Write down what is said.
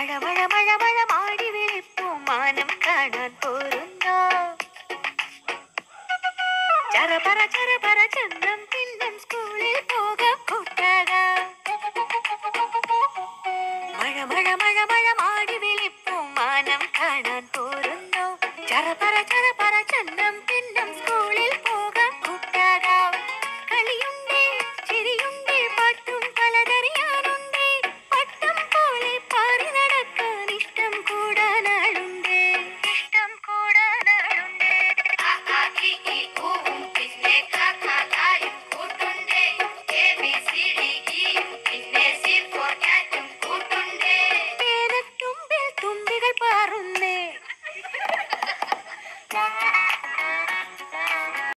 മഴ മഴ മഴ മഴ മാടി വിളിപ്പൂ മാനം കാണാൻ പോരുന്ന. ചരപറ ചരപറ ചന്ദം പിന്നം സ്കൂളിൽ പോക കൂട്ടക മഴ മഴ മഴ മഴ മാടി വിളിപ്പൂ മാനം കാണാൻ പോരുന്നു. ചരപറ ചര